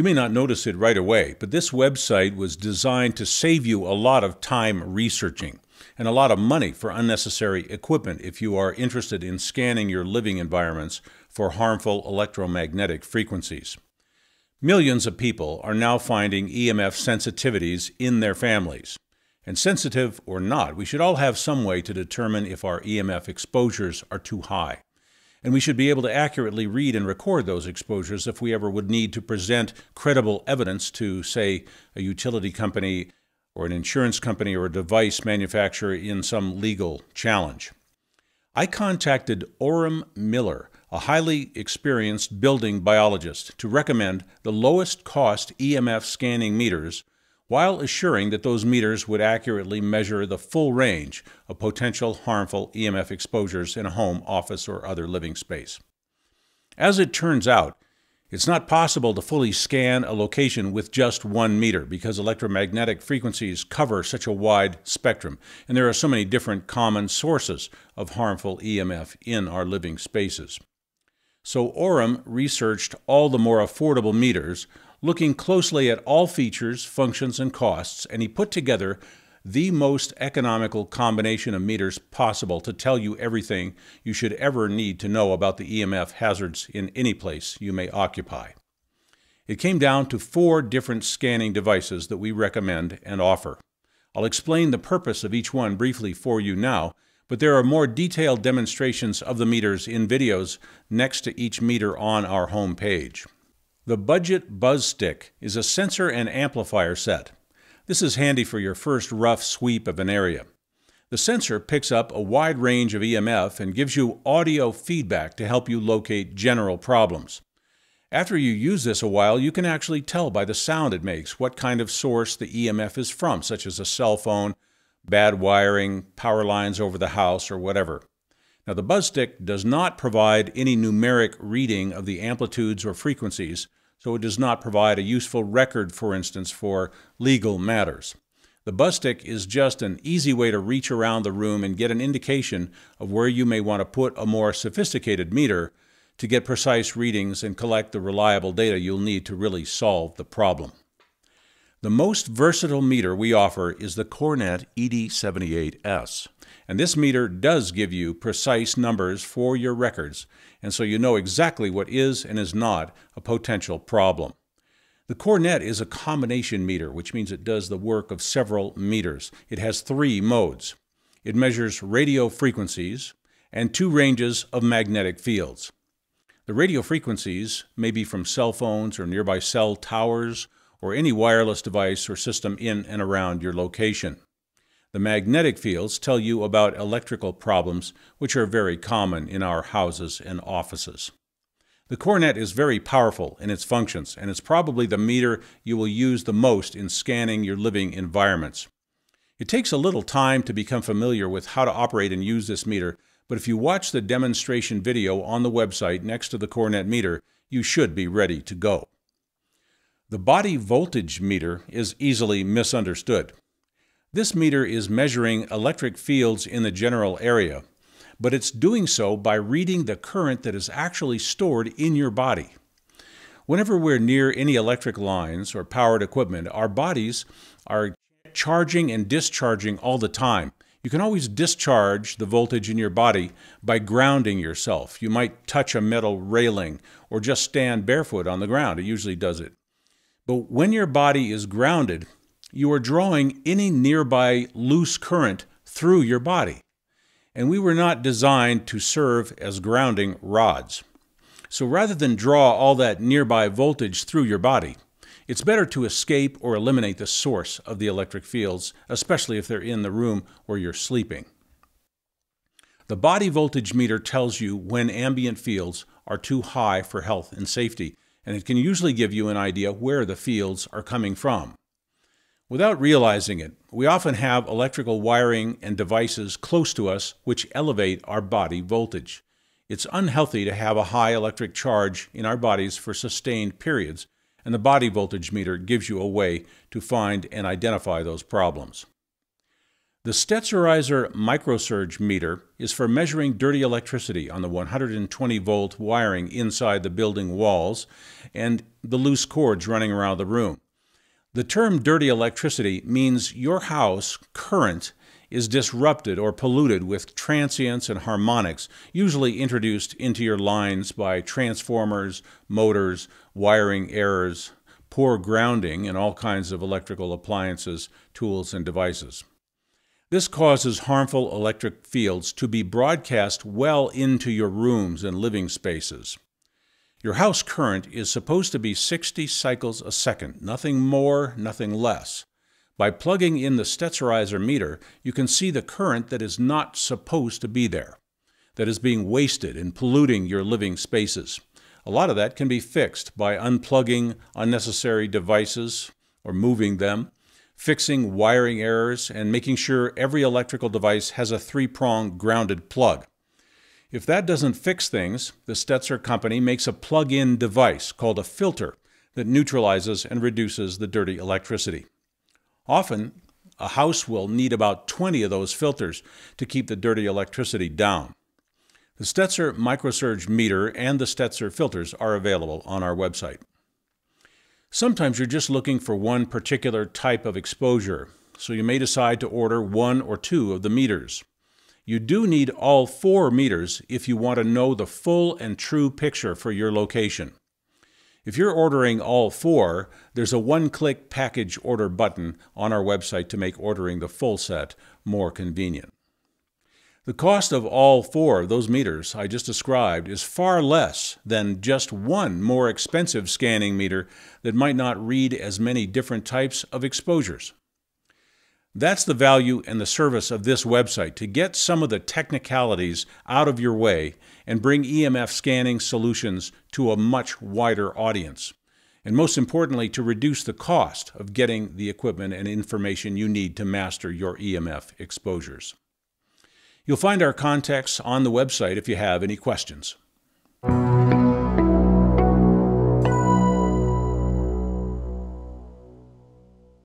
You may not notice it right away, but this website was designed to save you a lot of time researching and a lot of money for unnecessary equipment if you are interested in scanning your living environments for harmful electromagnetic frequencies. Millions of people are now finding EMF sensitivities in their families. And sensitive or not, we should all have some way to determine if our EMF exposures are too high. And we should be able to accurately read and record those exposures if we ever would need to present credible evidence to, say, a utility company or an insurance company or a device manufacturer in some legal challenge. I contacted Oram Miller, a highly experienced building biologist, to recommend the lowest cost EMF scanning meters while assuring that those meters would accurately measure the full range of potential harmful EMF exposures in a home, office, or other living space. As it turns out, it's not possible to fully scan a location with just one meter because electromagnetic frequencies cover such a wide spectrum, and there are so many different common sources of harmful EMF in our living spaces. So Oram researched all the more affordable meters looking closely at all features, functions, and costs, and he put together the most economical combination of meters possible to tell you everything you should ever need to know about the EMF hazards in any place you may occupy. It came down to four different scanning devices that we recommend and offer. I'll explain the purpose of each one briefly for you now, but there are more detailed demonstrations of the meters in videos next to each meter on our home page. The Budget Buzz Stick is a sensor and amplifier set. This is handy for your first rough sweep of an area. The sensor picks up a wide range of EMF and gives you audio feedback to help you locate general problems. After you use this a while, you can actually tell by the sound it makes what kind of source the EMF is from, such as a cell phone, bad wiring, power lines over the house, or whatever. Now, the buzz stick does not provide any numeric reading of the amplitudes or frequencies, so it does not provide a useful record, for instance, for legal matters. The buzz stick is just an easy way to reach around the room and get an indication of where you may want to put a more sophisticated meter to get precise readings and collect the reliable data you'll need to really solve the problem. The most versatile meter we offer is the Cornet ED78S. And this meter does give you precise numbers for your records, and so you know exactly what is and is not a potential problem. The Cornet is a combination meter, which means it does the work of several meters. It has three modes. It measures radio frequencies and two ranges of magnetic fields. The radio frequencies may be from cell phones or nearby cell towers or any wireless device or system in and around your location. The magnetic fields tell you about electrical problems, which are very common in our houses and offices. The Cornet is very powerful in its functions, and it's probably the meter you will use the most in scanning your living environments. It takes a little time to become familiar with how to operate and use this meter, but if you watch the demonstration video on the website next to the Cornet meter, you should be ready to go. The body voltage meter is easily misunderstood. This meter is measuring electric fields in the general area, but it's doing so by reading the current that is actually stored in your body. Whenever we're near any electric lines or powered equipment, our bodies are charging and discharging all the time. You can always discharge the voltage in your body by grounding yourself. You might touch a metal railing or just stand barefoot on the ground. It usually does it. But when your body is grounded, you are drawing any nearby loose current through your body. And we were not designed to serve as grounding rods. So rather than draw all that nearby voltage through your body, it's better to escape or eliminate the source of the electric fields, especially if they're in the room where you're sleeping. The body voltage meter tells you when ambient fields are too high for health and safety, and it can usually give you an idea where the fields are coming from. Without realizing it, we often have electrical wiring and devices close to us which elevate our body voltage. It's unhealthy to have a high electric charge in our bodies for sustained periods, and the body voltage meter gives you a way to find and identify those problems. The Stetzerizer microsurge meter is for measuring dirty electricity on the 120 volt wiring inside the building walls and the loose cords running around the room. The term dirty electricity means your house current is disrupted or polluted with transients and harmonics, usually introduced into your lines by transformers, motors, wiring errors, poor grounding, and all kinds of electrical appliances, tools, and devices. This causes harmful electric fields to be broadcast well into your rooms and living spaces. Your house current is supposed to be 60 cycles a second, nothing more, nothing less. By plugging in the Stetzerizer meter, you can see the current that is not supposed to be there, that is being wasted and polluting your living spaces. A lot of that can be fixed by unplugging unnecessary devices or moving them, fixing wiring errors, and making sure every electrical device has a three prong grounded plug. If that doesn't fix things, the Stetzer company makes a plug in device called a filter that neutralizes and reduces the dirty electricity. Often, a house will need about 20 of those filters to keep the dirty electricity down. The Stetzer microsurge meter and the Stetzer filters are available on our website. Sometimes you're just looking for one particular type of exposure, so you may decide to order one or two of the meters. You do need all four meters if you want to know the full and true picture for your location. If you're ordering all four, there's a one click package order button on our website to make ordering the full set more convenient. The cost of all four of those meters I just described is far less than just one more expensive scanning meter that might not read as many different types of exposures. That's the value and the service of this website to get some of the technicalities out of your way and bring EMF scanning solutions to a much wider audience. And most importantly, to reduce the cost of getting the equipment and information you need to master your EMF exposures. You'll find our contacts on the website if you have any questions.